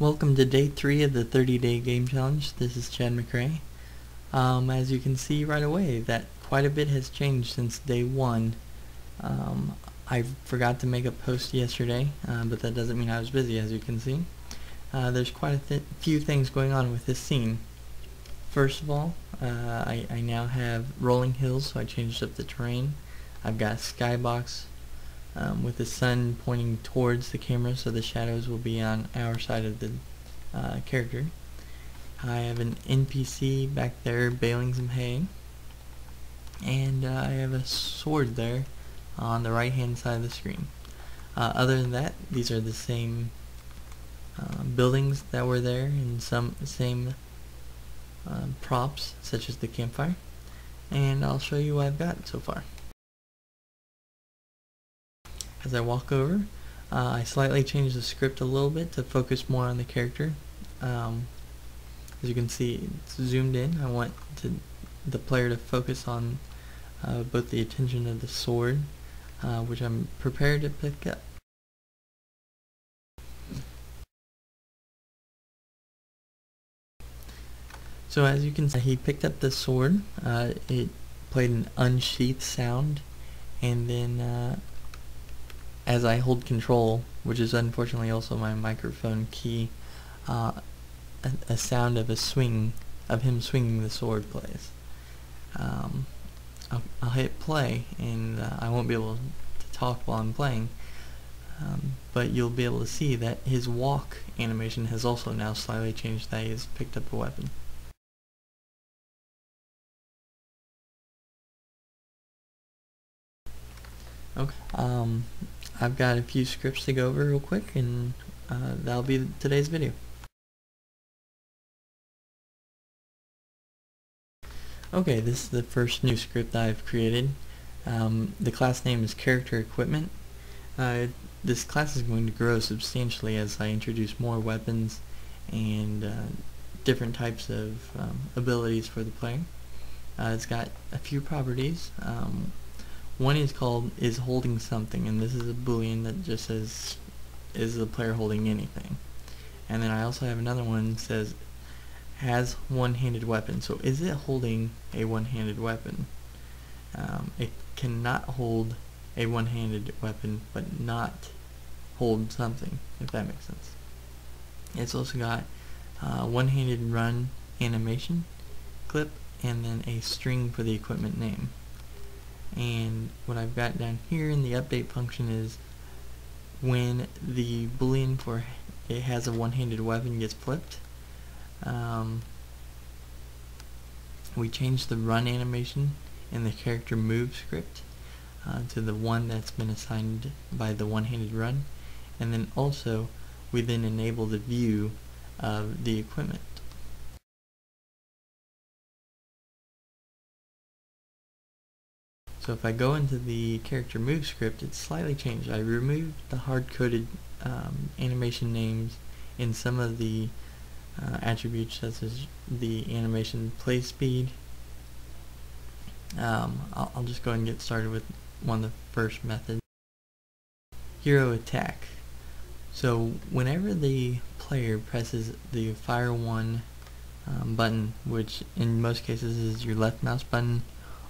Welcome to day three of the 30 day game challenge. This is Chad McRae. Um, as you can see right away that quite a bit has changed since day one. Um, I forgot to make a post yesterday, uh, but that doesn't mean I was busy as you can see. Uh, there's quite a th few things going on with this scene. First of all, uh, I, I now have rolling hills, so I changed up the terrain. I've got skybox um, with the sun pointing towards the camera so the shadows will be on our side of the uh, character. I have an NPC back there baling some hay and uh, I have a sword there on the right hand side of the screen. Uh, other than that, these are the same uh, buildings that were there and some same uh, props such as the campfire and I'll show you what I've got so far. As I walk over, uh, I slightly change the script a little bit to focus more on the character. Um, as you can see, it's zoomed in. I want to, the player to focus on uh, both the attention of the sword, uh, which I'm prepared to pick up. So as you can see, he picked up the sword. Uh, it played an unsheath sound, and then uh, as I hold control, which is unfortunately also my microphone key, uh, a, a, sound of a swing, of him swinging the sword plays. Um, I'll, I'll, hit play, and uh, I won't be able to talk while I'm playing, um, but you'll be able to see that his walk animation has also now slightly changed that he has picked up a weapon. Okay. Um, I've got a few scripts to go over real quick and uh, that'll be today's video. Okay, this is the first new script I've created. Um, the class name is Character Equipment. Uh, this class is going to grow substantially as I introduce more weapons and uh, different types of um, abilities for the player. Uh, it's got a few properties. Um, one is called is holding something, and this is a boolean that just says is the player holding anything. And then I also have another one that says has one-handed weapon. So is it holding a one-handed weapon? Um, it cannot hold a one-handed weapon, but not hold something, if that makes sense. It's also got uh, one-handed run animation clip and then a string for the equipment name and what I've got down here in the update function is when the boolean for it has a one-handed weapon gets flipped um, we change the run animation in the character move script uh, to the one that's been assigned by the one-handed run. And then also we then enable the view of the equipment So if I go into the character move script, it's slightly changed. I removed the hard-coded um, animation names in some of the uh, attributes such as the animation play speed. Um, I'll, I'll, just go ahead and get started with one of the first methods. Hero attack. So whenever the player presses the fire 1 um, button, which in most cases is your left mouse button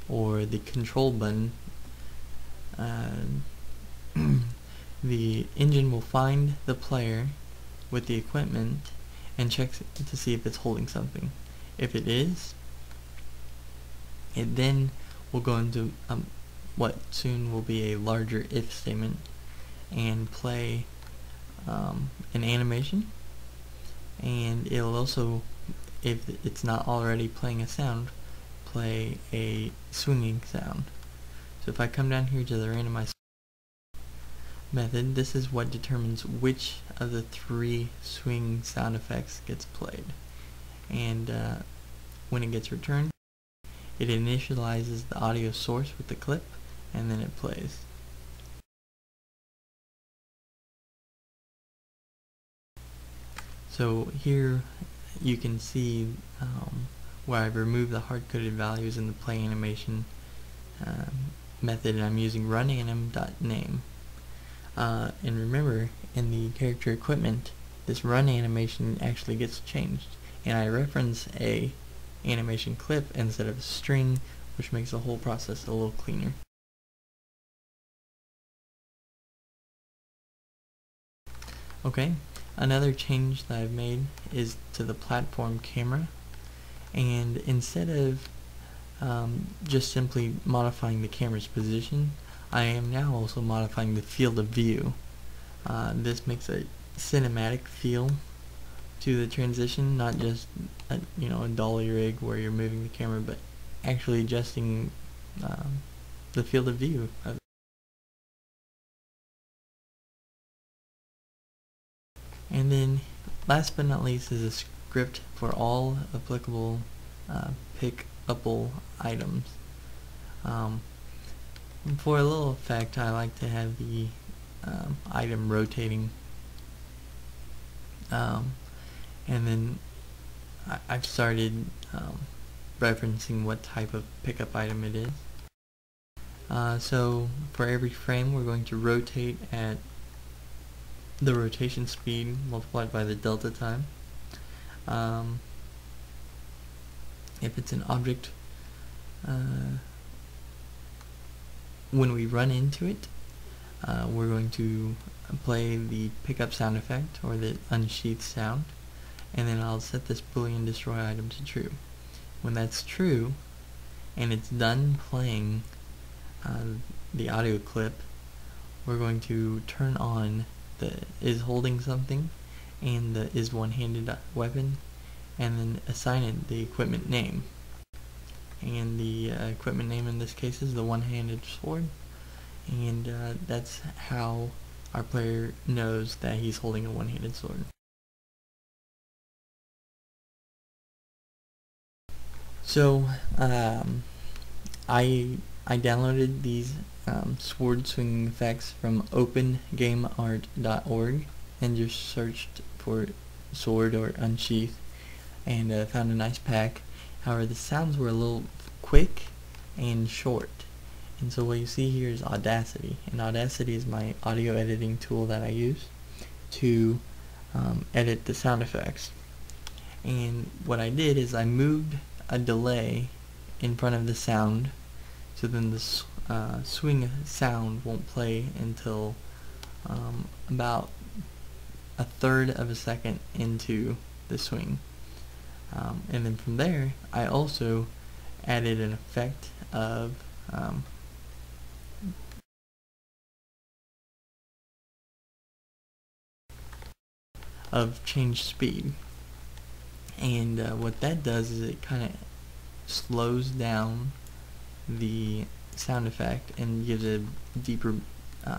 or the control button, uh, the engine will find the player with the equipment and check to see if it's holding something. If it is, it then will go into um, what soon will be a larger if statement and play um, an animation and it'll also if it's not already playing a sound play a swinging sound. So if I come down here to the randomize method, this is what determines which of the three swing sound effects gets played. And uh, when it gets returned, it initializes the audio source with the clip, and then it plays. So here you can see um, where I've removed the hard-coded values in the play animation um, method and I'm using runanim.name. Uh, and remember, in the character equipment, this run animation actually gets changed. And I reference a animation clip instead of a string, which makes the whole process a little cleaner. Okay, another change that I've made is to the platform camera. And instead of um, just simply modifying the camera's position, I am now also modifying the field of view. Uh, this makes a cinematic feel to the transition, not just a, you know a dolly rig where you're moving the camera, but actually adjusting um, the field of view. Of and then, last but not least, is a script for all applicable uh, pick-upable items. Um, for a little effect, I like to have the um, item rotating um, and then I, have started um, referencing what type of pickup item it is. Uh, so for every frame we're going to rotate at the rotation speed multiplied by the delta time. Um, if it's an object, uh, when we run into it, uh, we're going to play the pickup sound effect or the unsheath sound and then I'll set this boolean destroy item to true. When that's true and it's done playing uh, the audio clip we're going to turn on the is holding something and the is one-handed weapon and then assign it the equipment name and the uh, equipment name in this case is the one-handed sword and uh, that's how our player knows that he's holding a one-handed sword. So, um, I I downloaded these um, sword swinging effects from opengameart.org and just searched for sword or unsheath and uh, found a nice pack. However, the sounds were a little quick and short. And so what you see here is Audacity. And Audacity is my audio editing tool that I use to um, edit the sound effects. And what I did is I moved a delay in front of the sound so then the uh, swing sound won't play until um, about a third of a second into the swing. Um, and then from there, I also added an effect of um, of change speed. And uh, what that does is it kind of slows down the sound effect and gives a deeper uh,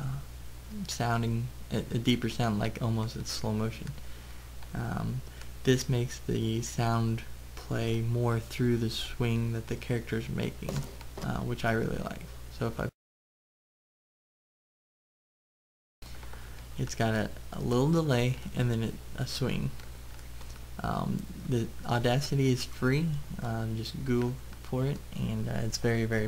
sounding, a, a, deeper sound like almost it's slow motion. Um, this makes the sound play more through the swing that the character is making, uh, which I really like. So if I it's got a, a little delay and then it, a swing. Um, the Audacity is free, um, just Google for it and uh, it's very very